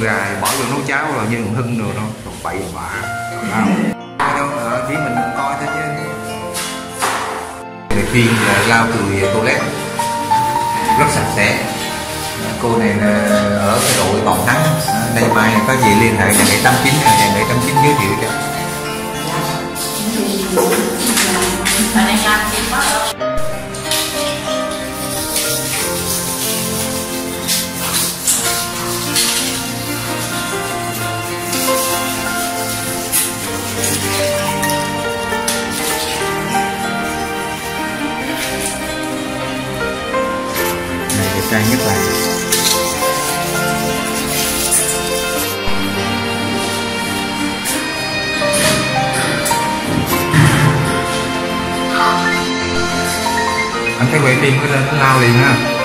gà, bỏ vô nấu cháo rồi, như hưng rồi đâu còn bậy bạ. Đâu ờ, ở phía mình coi thôi chứ. Người phiên là lau từ toilet. Rất sạch sẽ. Cô này là ở cái đội toàn thắng. Ờ, Đây mai có gì liên hệ nhà nghệ tâm chính nhà nghệ tâm chính giới thiệu cho. Anh thấy quay phim cái lên nó lao liền ha?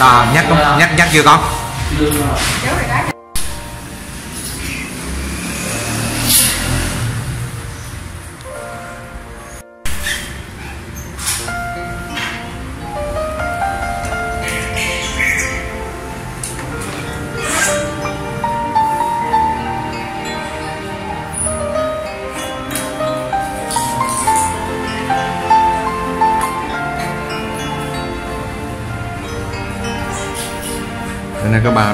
À, nhắc không nhắc nhắc chưa con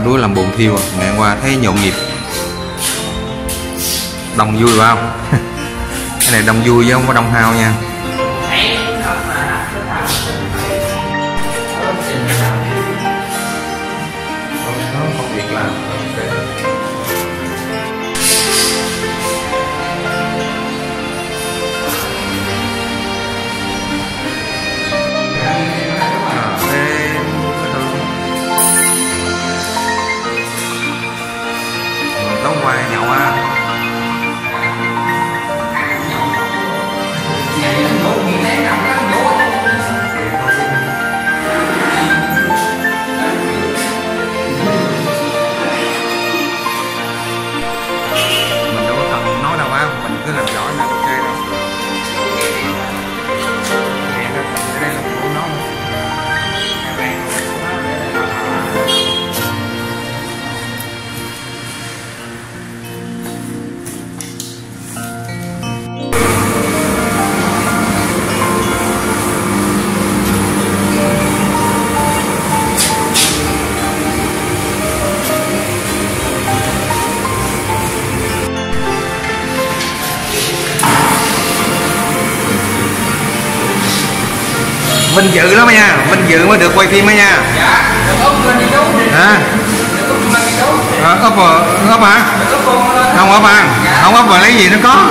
Hôm làm buồn thiêu à. Ngày hôm qua thấy nhộn nhịp Đông vui phải không? cái này đông vui chứ không có đông hao nha wow. Vinh dự lắm nha. Vinh dự mới được quay phim á nha. Dạ, được? Lên đi hả? Ờ, ấp ấp à không ấp à? Không ấp mà lấy gì nó có?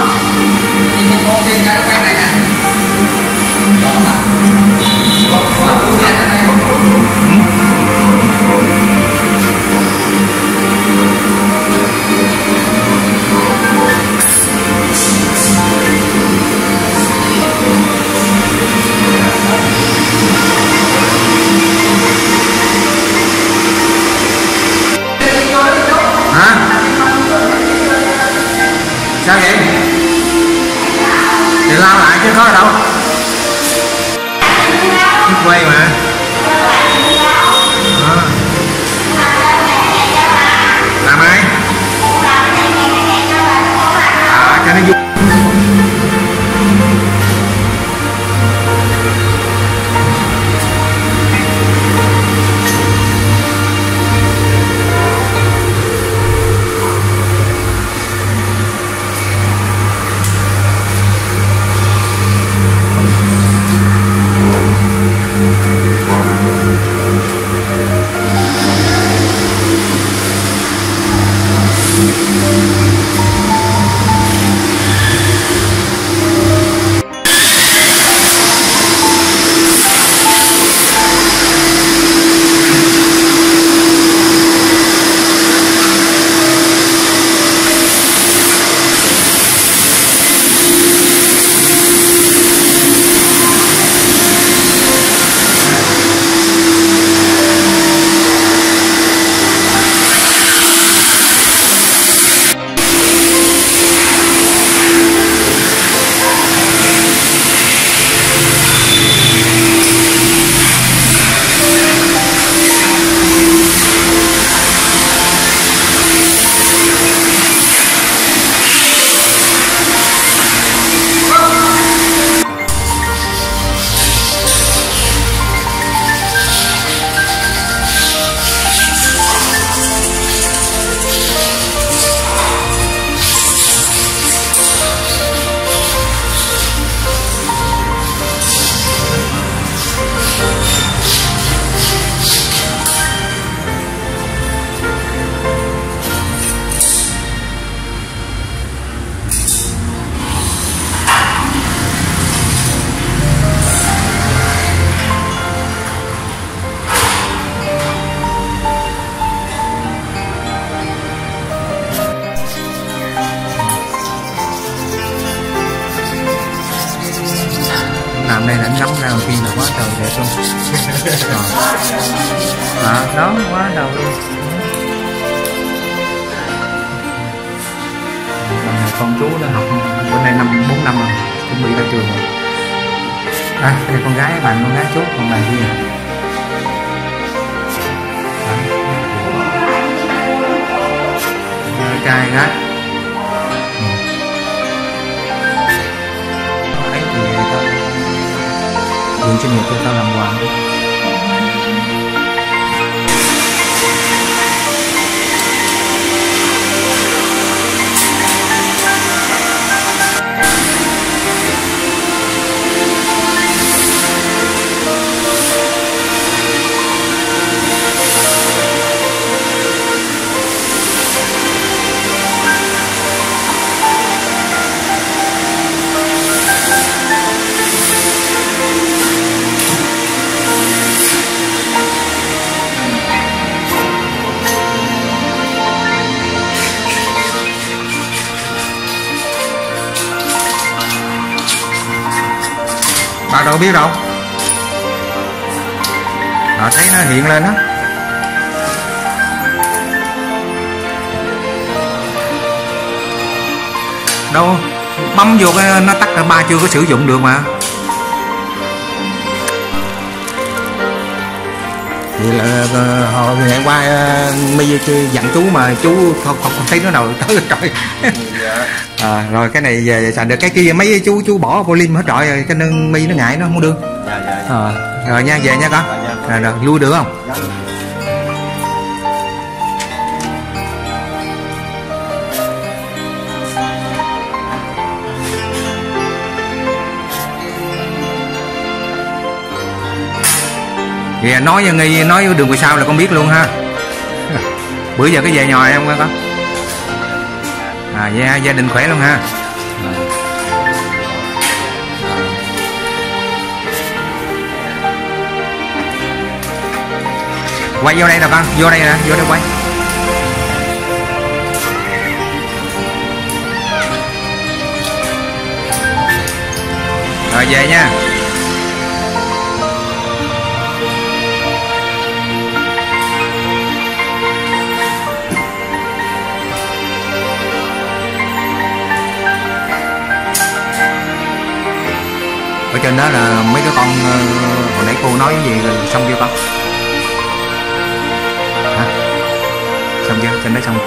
Ờ, con chú nó học bữa nay năm bốn năm rồi chuẩn bị ra trường rồi. À đây con gái bạn con gái chú còn bạn kia. À, trai gái. Ừ. ấy thì tao cho nghiệp cho tao làm quà. Đâu biết đâu. À, thấy nó hiện lên đó, đâu bấm vô cái nó tắt cả ba chưa có sử dụng được mà. Vậy là ờ, hồi ngày qua uh, mi dặn chú mà chú không, không, không thấy nó nào tới trời. À, rồi cái này về xài được. Cái kia mấy chú chú bỏ volume hết trọi rồi cho nên mi nó ngại nó không đưa. À, rồi nha về nha con. Rồi, rồi lui được không thì nói với nghi nói với đường về sau là con biết luôn ha. Bữa giờ có về nhòi không con? À gia, gia đình khỏe luôn ha. Quay vô đây nào con vô đây nè vô đây quay. Rồi về nha. Trên đó là mấy đứa con uh, hồi nãy cô nói gì rồi xong chưa con? Hả? Xong chưa? Trên đó xong.